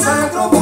centro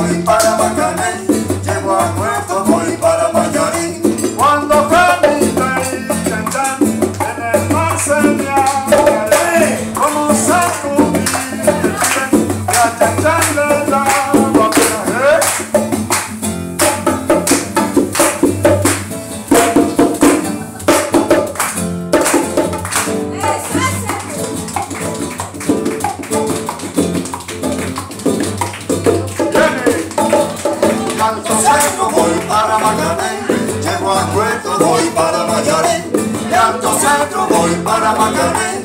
Macaré, llego a Cueto, voy para Macaré, de Alto Centro voy para Macaré.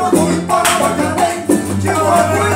Tiro, tiro, tiro, tiro,